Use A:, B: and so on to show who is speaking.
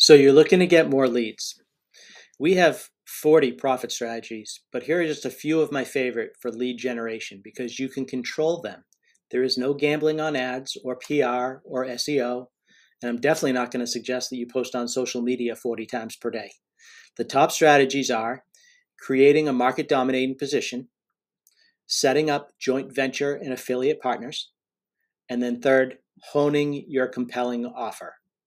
A: So you're looking to get more leads. We have 40 profit strategies, but here are just a few of my favorite for lead generation because you can control them. There is no gambling on ads or PR or SEO, and I'm definitely not going to suggest that you post on social media 40 times per day. The top strategies are creating a market dominating position, setting up joint venture and affiliate partners, and then third, honing your compelling offer.